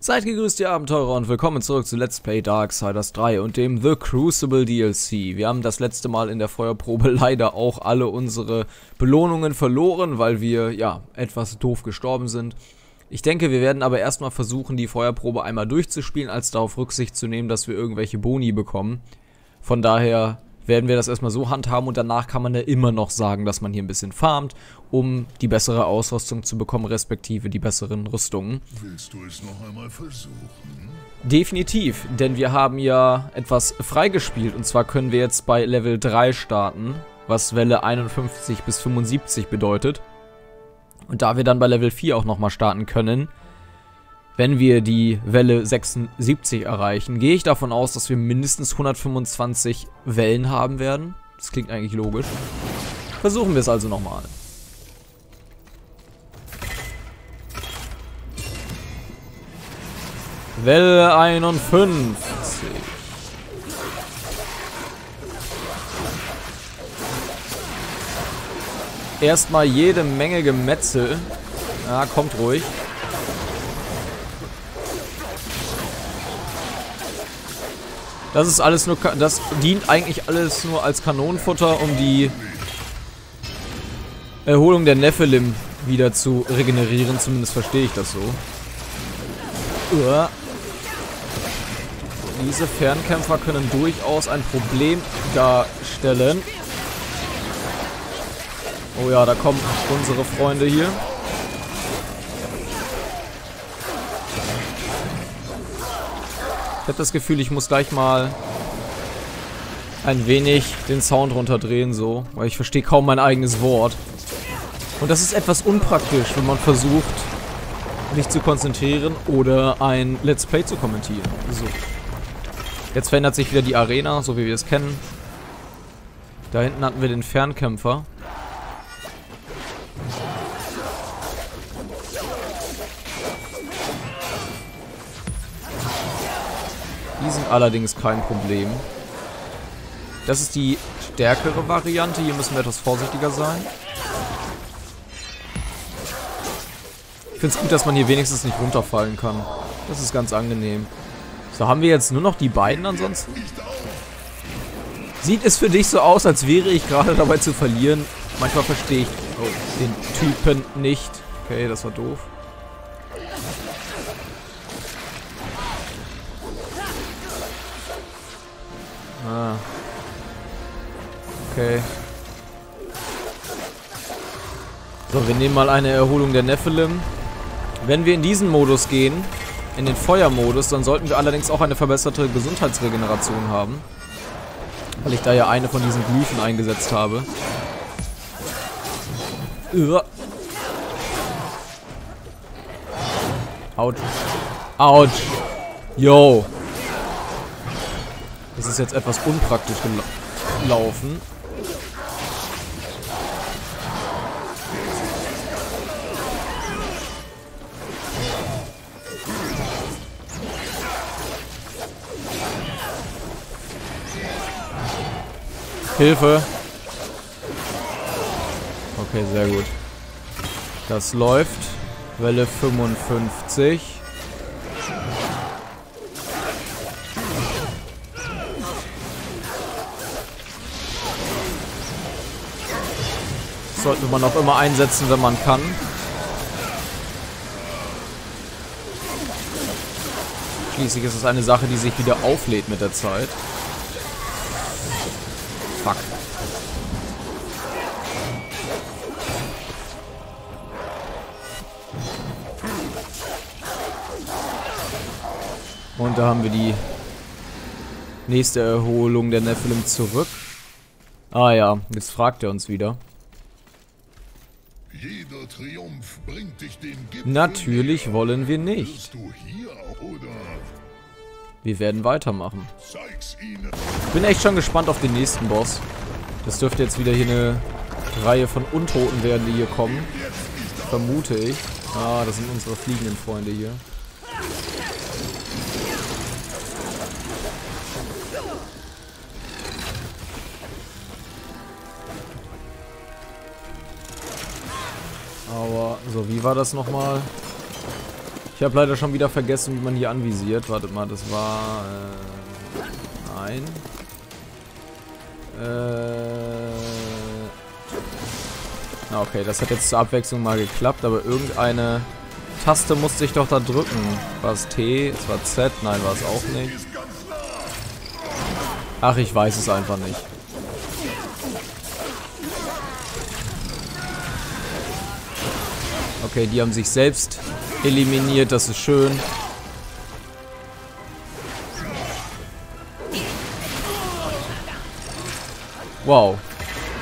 Seid gegrüßt, ihr Abenteurer, und willkommen zurück zu Let's Play Darksiders 3 und dem The Crucible DLC. Wir haben das letzte Mal in der Feuerprobe leider auch alle unsere Belohnungen verloren, weil wir, ja, etwas doof gestorben sind. Ich denke, wir werden aber erstmal versuchen, die Feuerprobe einmal durchzuspielen, als darauf Rücksicht zu nehmen, dass wir irgendwelche Boni bekommen. Von daher werden wir das erstmal so handhaben und danach kann man ja immer noch sagen, dass man hier ein bisschen farmt, um die bessere Ausrüstung zu bekommen, respektive die besseren Rüstungen. Willst du es noch einmal versuchen? Definitiv, denn wir haben ja etwas freigespielt und zwar können wir jetzt bei Level 3 starten, was Welle 51 bis 75 bedeutet. Und da wir dann bei Level 4 auch nochmal starten können, wenn wir die Welle 76 erreichen, gehe ich davon aus, dass wir mindestens 125 Wellen haben werden. Das klingt eigentlich logisch. Versuchen wir es also nochmal. Welle 51. Erstmal jede Menge Gemetzel. Ja, kommt ruhig. Das ist alles nur, das dient eigentlich alles nur als Kanonenfutter, um die Erholung der Nephilim wieder zu regenerieren. Zumindest verstehe ich das so. Uah. Diese Fernkämpfer können durchaus ein Problem darstellen. Oh ja, da kommen unsere Freunde hier. Ich habe das Gefühl, ich muss gleich mal ein wenig den Sound runterdrehen, so. Weil ich verstehe kaum mein eigenes Wort. Und das ist etwas unpraktisch, wenn man versucht, mich zu konzentrieren oder ein Let's Play zu kommentieren. So. Jetzt verändert sich wieder die Arena, so wie wir es kennen. Da hinten hatten wir den Fernkämpfer. Die sind allerdings kein Problem. Das ist die stärkere Variante. Hier müssen wir etwas vorsichtiger sein. Ich finde es gut, dass man hier wenigstens nicht runterfallen kann. Das ist ganz angenehm. So, haben wir jetzt nur noch die beiden ansonsten? Sieht es für dich so aus, als wäre ich gerade dabei zu verlieren? Manchmal verstehe ich oh, den Typen nicht. Okay, das war doof. Ah. Okay. So, wir nehmen mal eine Erholung der Nephilim. Wenn wir in diesen Modus gehen, in den Feuermodus, dann sollten wir allerdings auch eine verbesserte Gesundheitsregeneration haben. Weil ich da ja eine von diesen Glyphen eingesetzt habe. Uah. Autsch. Autsch. Yo. Das ist jetzt etwas unpraktisch gelaufen. Hilfe. Okay, sehr gut. Das läuft. Welle 55. sollte man auch immer einsetzen, wenn man kann. Schließlich ist es eine Sache, die sich wieder auflädt mit der Zeit. Fuck. Und da haben wir die nächste Erholung der Nephilim zurück. Ah ja, jetzt fragt er uns wieder. Natürlich wollen wir nicht. Wir werden weitermachen. Ich bin echt schon gespannt auf den nächsten Boss. Das dürfte jetzt wieder hier eine Reihe von Untoten werden, die hier kommen. Vermute ich. Ah, das sind unsere fliegenden Freunde hier. So, wie war das nochmal? Ich habe leider schon wieder vergessen, wie man hier anvisiert. Wartet mal, das war... Äh, nein. Äh... Na okay, das hat jetzt zur Abwechslung mal geklappt, aber irgendeine Taste musste ich doch da drücken. War es T? Es war Z? Nein, war es auch nicht. Ach, ich weiß es einfach nicht. Okay, die haben sich selbst eliminiert, das ist schön. Wow.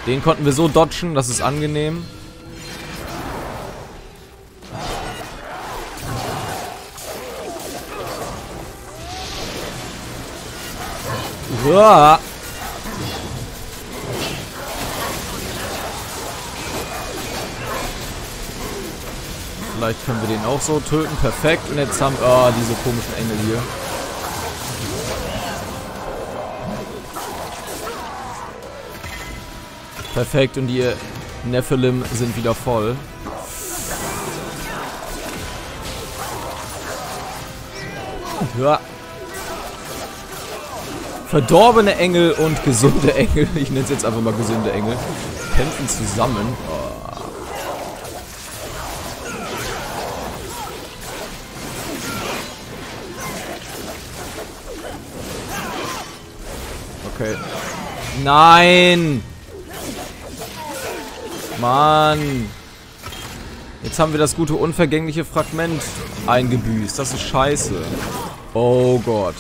Den konnten wir so dodgen, das ist angenehm. Uah. Vielleicht können wir den auch so töten. Perfekt. Und jetzt haben... Ah, oh, diese komischen Engel hier. Perfekt. Und die Nephilim sind wieder voll. Ja. Verdorbene Engel und gesunde Engel. Ich nenne es jetzt einfach mal gesunde Engel. Kämpfen zusammen. Oh. Nein! Mann! Jetzt haben wir das gute unvergängliche Fragment eingebüßt. Das ist scheiße. Oh Gott.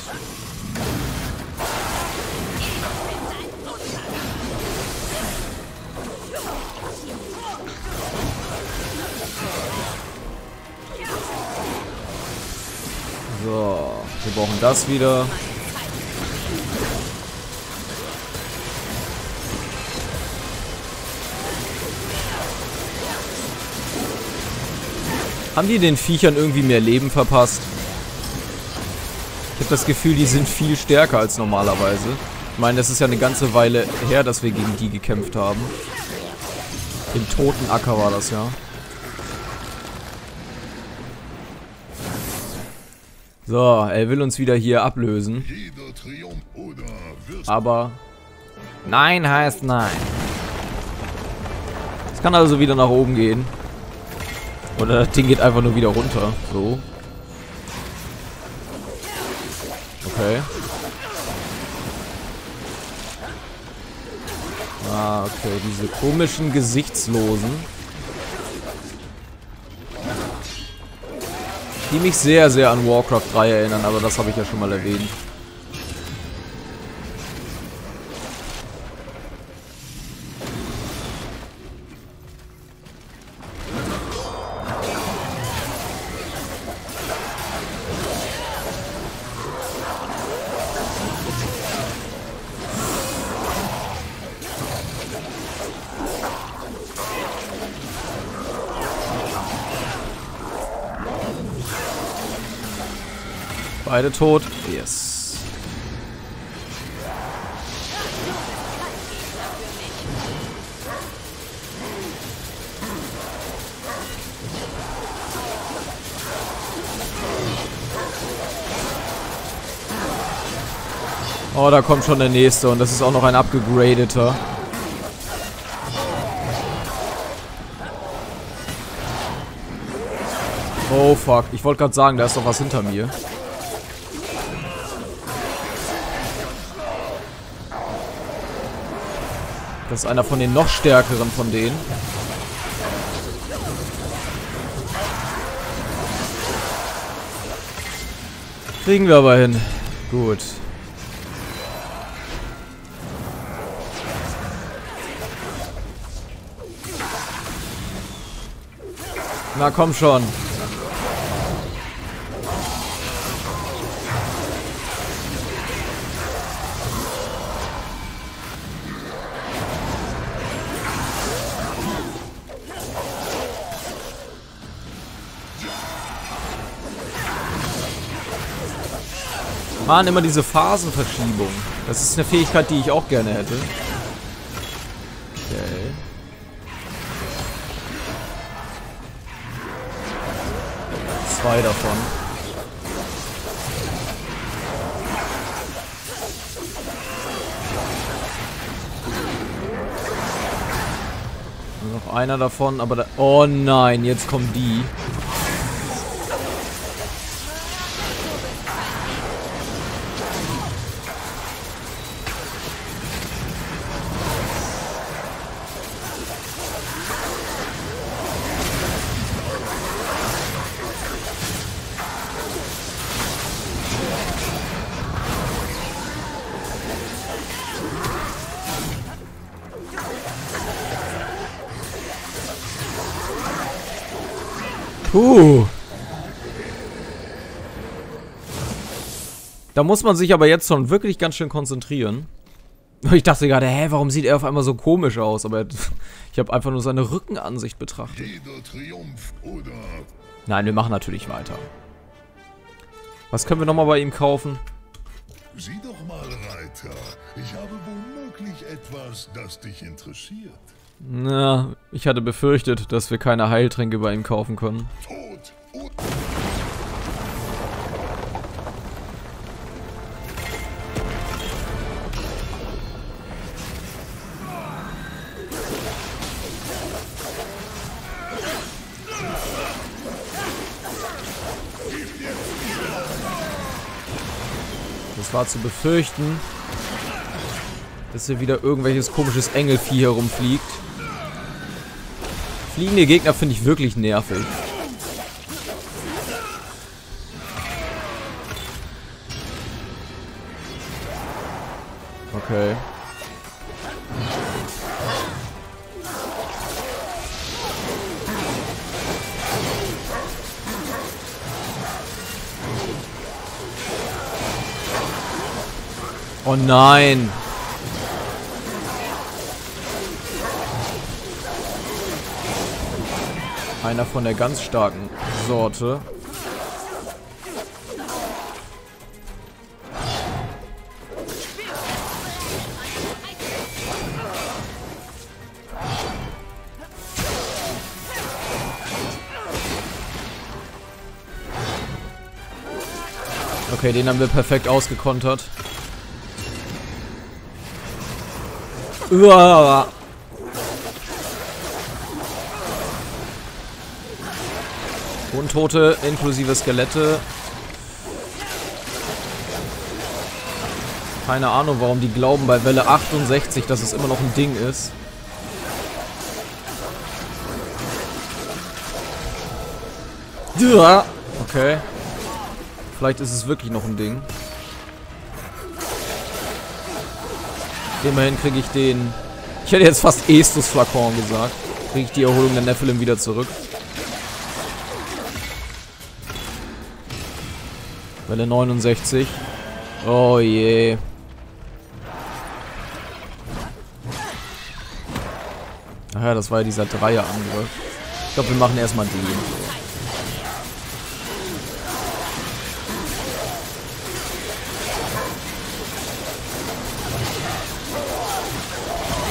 So, wir brauchen das wieder. Haben die den Viechern irgendwie mehr Leben verpasst? Ich habe das Gefühl, die sind viel stärker als normalerweise. Ich meine, das ist ja eine ganze Weile her, dass wir gegen die gekämpft haben. Im toten Acker war das ja. So, er will uns wieder hier ablösen. Aber Nein heißt Nein. Es kann also wieder nach oben gehen. Oder das Ding geht einfach nur wieder runter. So. Okay. Ah, okay. Diese komischen Gesichtslosen. Die mich sehr, sehr an Warcraft 3 erinnern, aber das habe ich ja schon mal erwähnt. Beide tot. Yes. Oh, da kommt schon der nächste und das ist auch noch ein abgegradeter. Oh fuck, ich wollte gerade sagen, da ist doch was hinter mir. Das ist einer von den noch stärkeren von denen. Kriegen wir aber hin. Gut. Na komm schon. Mann, immer diese Phasenverschiebung. Das ist eine Fähigkeit, die ich auch gerne hätte. Okay. zwei davon. Noch einer davon, aber da... Oh nein, jetzt kommen die. Puh. Da muss man sich aber jetzt schon wirklich ganz schön konzentrieren. Ich dachte gerade, hä, warum sieht er auf einmal so komisch aus? Aber ich habe einfach nur seine Rückenansicht betrachtet. Nein, wir machen natürlich weiter. Was können wir nochmal bei ihm kaufen? Sieh doch mal, Reiter. Ich habe womöglich etwas, das dich interessiert. Na, ich hatte befürchtet, dass wir keine Heiltränke bei ihm kaufen können. Das war zu befürchten, dass hier wieder irgendwelches komisches Engelvieh herumfliegt. Fliegende Gegner finde ich wirklich nervig. Okay. Oh nein. Einer von der ganz starken Sorte. Okay, den haben wir perfekt ausgekontert. Uah. Untote inklusive Skelette. Keine Ahnung, warum die glauben bei Welle 68, dass es immer noch ein Ding ist. Okay. Vielleicht ist es wirklich noch ein Ding. Immerhin kriege ich den... Ich hätte jetzt fast Estus Flakon gesagt. Kriege ich die Erholung der Nephilim wieder zurück. Welle 69. Oh je. Ach ja, das war ja dieser Dreierangriff. Ich glaube, wir machen erstmal den.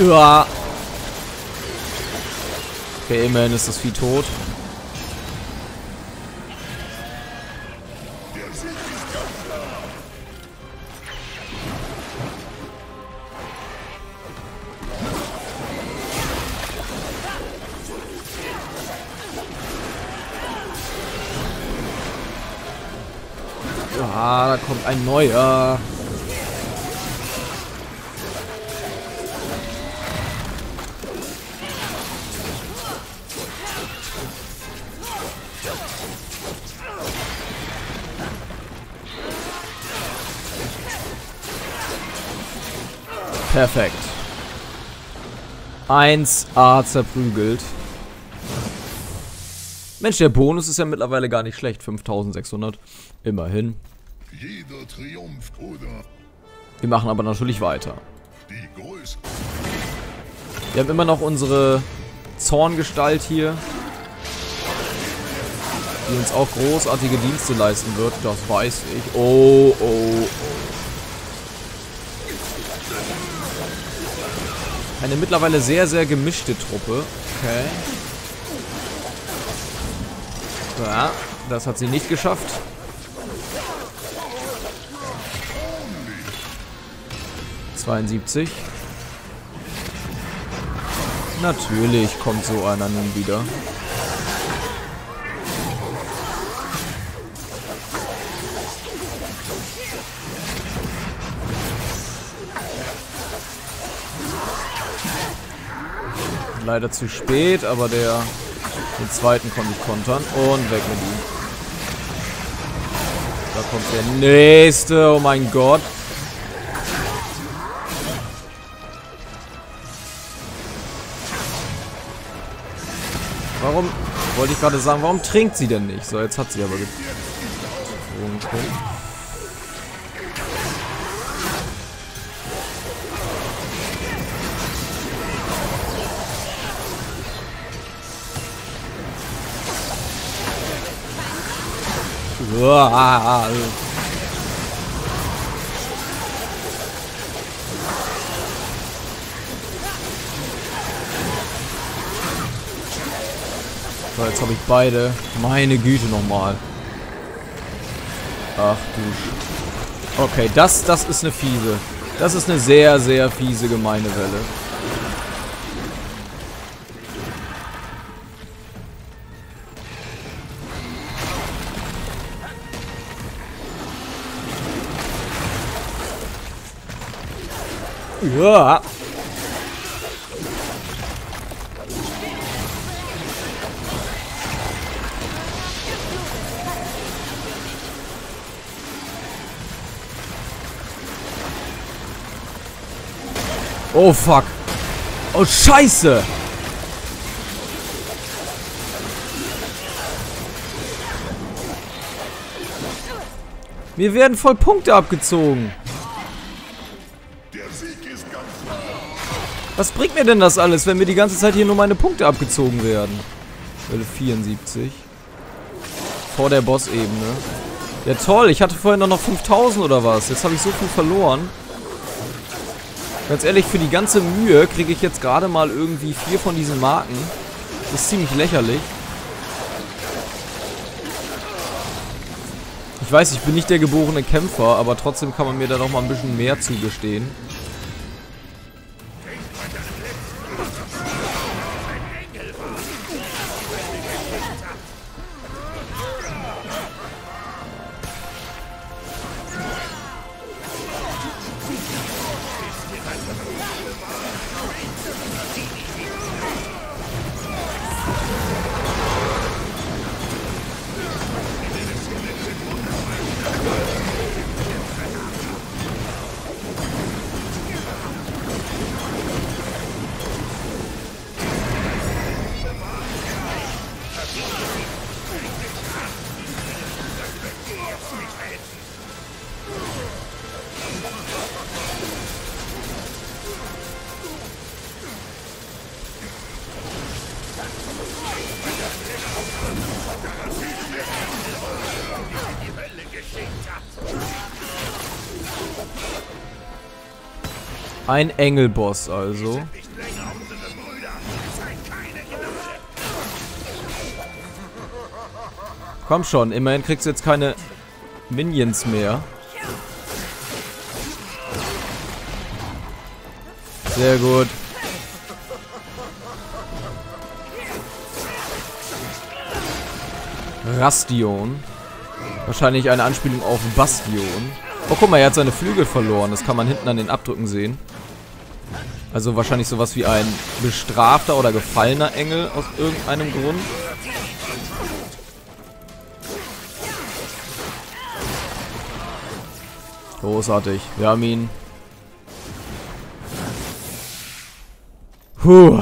Ja. Okay, immerhin ist das Vieh tot. Ah, da kommt ein neuer. Perfekt. 1A zerprügelt. Mensch, der Bonus ist ja mittlerweile gar nicht schlecht. 5600. Immerhin. Jeder Triumph, oder? Wir machen aber natürlich weiter. Wir haben immer noch unsere Zorngestalt hier. Die uns auch großartige Dienste leisten wird. Das weiß ich. Oh, oh, oh. Eine mittlerweile sehr, sehr gemischte Truppe. Okay. Ja. Das hat sie nicht geschafft. Zweiundsiebzig. Natürlich kommt so einer nun wieder. Leider zu spät, aber der den zweiten konnte ich kontern. Und weg mit ihm. Da kommt der nächste. Oh mein Gott. Warum, wollte ich gerade sagen, warum trinkt sie denn nicht? So, jetzt hat sie aber getrunken. Uah. So, jetzt habe ich beide. Meine Güte nochmal. Ach du. Okay, das, das ist eine fiese. Das ist eine sehr, sehr fiese gemeine Welle. Ja. Oh fuck. Oh scheiße. Mir werden voll Punkte abgezogen. Was bringt mir denn das alles, wenn mir die ganze Zeit hier nur meine Punkte abgezogen werden? Welle 74. Vor der Bossebene. Ja toll, ich hatte vorhin noch 5000 oder was. Jetzt habe ich so viel verloren. Ganz ehrlich, für die ganze Mühe kriege ich jetzt gerade mal irgendwie vier von diesen Marken. Das ist ziemlich lächerlich. Ich weiß, ich bin nicht der geborene Kämpfer, aber trotzdem kann man mir da noch mal ein bisschen mehr zugestehen. Ein Engelboss also. Komm schon, immerhin kriegst du jetzt keine Minions mehr. Sehr gut. Rastion. Wahrscheinlich eine Anspielung auf Bastion. Oh, guck mal, er hat seine Flügel verloren. Das kann man hinten an den Abdrücken sehen. Also wahrscheinlich sowas wie ein bestrafter oder gefallener Engel aus irgendeinem Grund. Großartig. Wir haben ihn. Puh.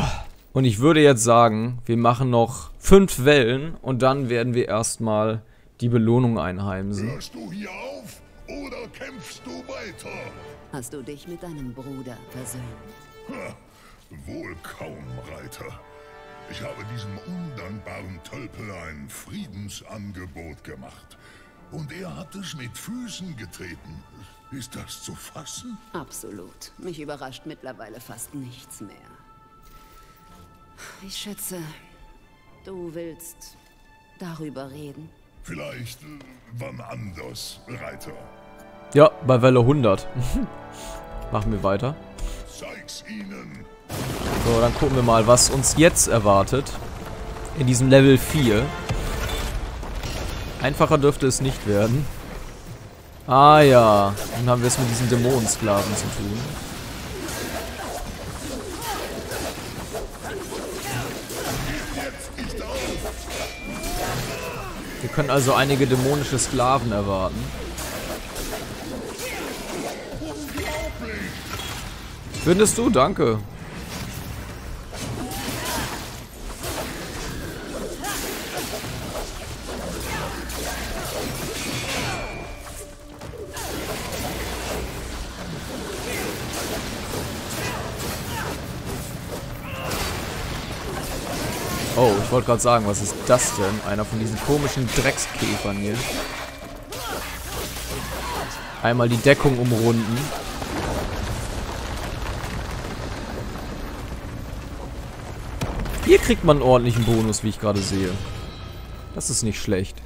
Und ich würde jetzt sagen, wir machen noch fünf Wellen und dann werden wir erstmal die Belohnung einheimsen. Hörst du hier auf oder kämpfst du weiter? Hast du dich mit deinem Bruder versöhnt? Ha, wohl kaum, Reiter. Ich habe diesem undankbaren Tölpel ein Friedensangebot gemacht. Und er hat es mit Füßen getreten. Ist das zu fassen? Absolut. Mich überrascht mittlerweile fast nichts mehr. Ich schätze, du willst darüber reden. Vielleicht äh, wann anders, Reiter. Ja, bei Welle 100. Machen wir weiter. So, dann gucken wir mal, was uns jetzt erwartet. In diesem Level 4. Einfacher dürfte es nicht werden. Ah ja, dann haben wir es mit diesen Dämonensklaven zu tun. Können also einige dämonische Sklaven erwarten. Findest du? Danke. Ich wollte gerade sagen, was ist das denn? Einer von diesen komischen Dreckskäfern hier. Einmal die Deckung umrunden. Hier kriegt man einen ordentlichen Bonus, wie ich gerade sehe. Das ist nicht schlecht.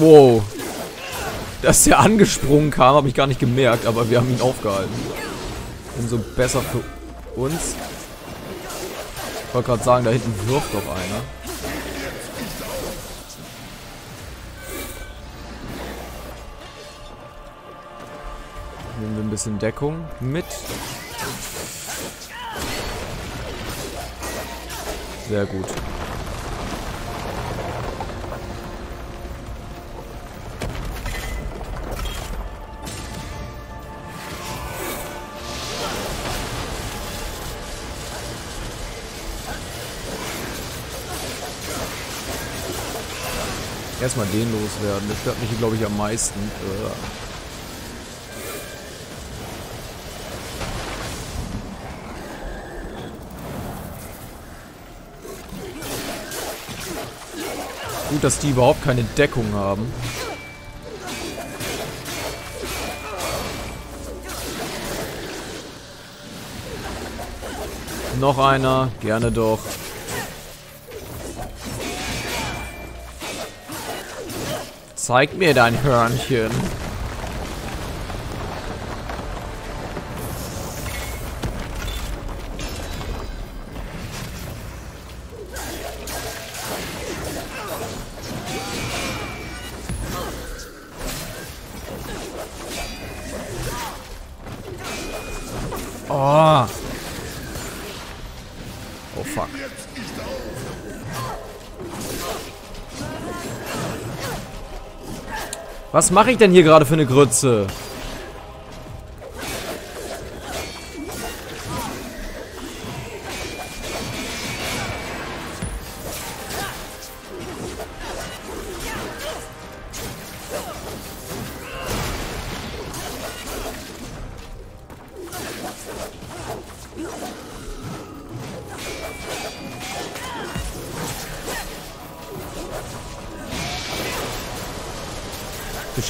Wow. Dass der angesprungen kam, habe ich gar nicht gemerkt, aber wir haben ihn aufgehalten. Umso besser für uns. Ich wollte gerade sagen, da hinten wirft doch einer. Nehmen wir ein bisschen Deckung mit. Sehr gut. Erstmal den loswerden. Das stört mich, glaube ich, am meisten. Äh. Gut, dass die überhaupt keine Deckung haben. Noch einer. Gerne doch. Zeig mir dein Hörnchen. Was mache ich denn hier gerade für eine Grütze?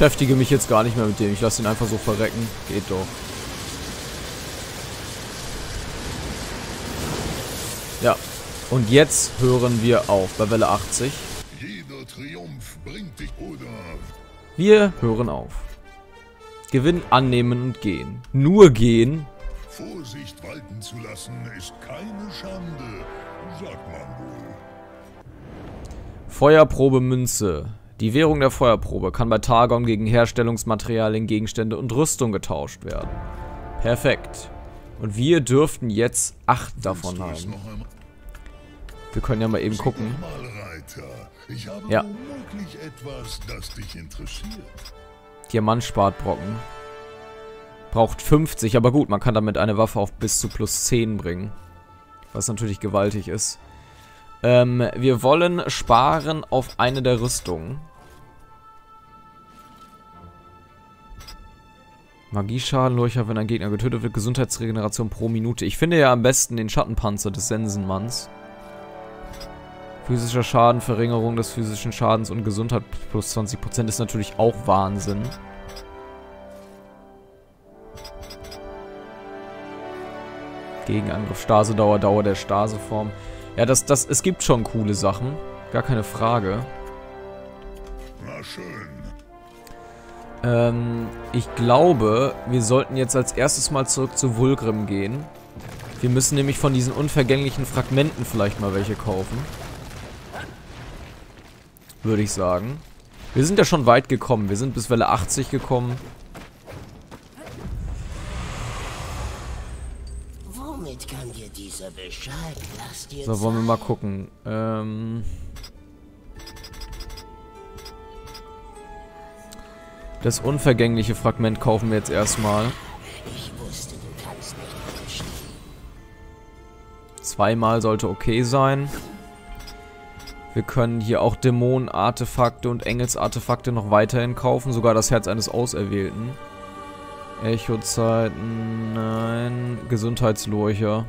Beschäftige mich jetzt gar nicht mehr mit dem. Ich lasse ihn einfach so verrecken. Geht doch. Ja. Und jetzt hören wir auf bei Welle 80. Jeder Triumph bringt dich oder Wir hören auf. Gewinn annehmen und gehen. Nur gehen. Vorsicht walten zu lassen ist keine Schande, sagt man wohl. Feuerprobe Münze. Die Währung der Feuerprobe kann bei Targon gegen Herstellungsmaterialien, Gegenstände und Rüstung getauscht werden. Perfekt. Und wir dürften jetzt acht davon haben. Wir können ja mal eben gucken. Ja. Diamantspartbrocken. Braucht 50, aber gut, man kann damit eine Waffe auf bis zu plus 10 bringen. Was natürlich gewaltig ist. Ähm, wir wollen sparen auf eine der Rüstungen. Magieschaden, Lurcher, wenn ein Gegner getötet wird, Gesundheitsregeneration pro Minute. Ich finde ja am besten den Schattenpanzer des Sensenmanns. Physischer Schaden, Verringerung des physischen Schadens und Gesundheit plus 20% ist natürlich auch Wahnsinn. Gegenangriff, Stasedauer, Dauer der Staseform. Ja, das, das, es gibt schon coole Sachen. Gar keine Frage. Na schön. Ähm, ich glaube, wir sollten jetzt als erstes mal zurück zu Vulgrim gehen. Wir müssen nämlich von diesen unvergänglichen Fragmenten vielleicht mal welche kaufen. Würde ich sagen. Wir sind ja schon weit gekommen. Wir sind bis Welle 80 gekommen. So, wollen wir mal gucken. Ähm... Das unvergängliche Fragment kaufen wir jetzt erstmal. Zweimal sollte okay sein. Wir können hier auch Dämonen-Artefakte und Engels-Artefakte noch weiterhin kaufen. Sogar das Herz eines Auserwählten. Echozeiten, nein. Gesundheitslurcher.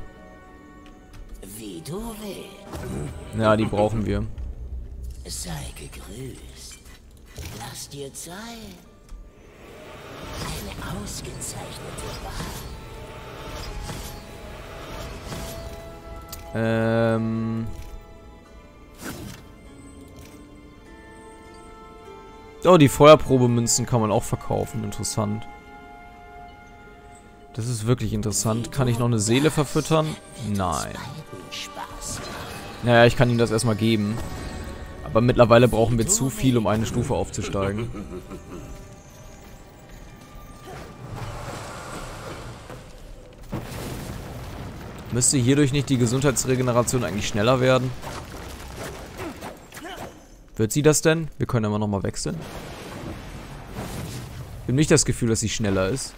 Wie du willst. Ja, die brauchen wir. Sei gegrüßt. Lass dir Zeit. Eine ausgezeichnete Wahl. Ähm... Oh, die Feuerprobemünzen kann man auch verkaufen. Interessant. Das ist wirklich interessant. Kann ich noch eine Seele verfüttern? Nein. Naja, ich kann ihm das erstmal geben. Aber mittlerweile brauchen wir zu viel, um eine Stufe aufzusteigen. Müsste hierdurch nicht die Gesundheitsregeneration eigentlich schneller werden? Wird sie das denn? Wir können aber nochmal wechseln. Ich habe nicht das Gefühl, dass sie schneller ist.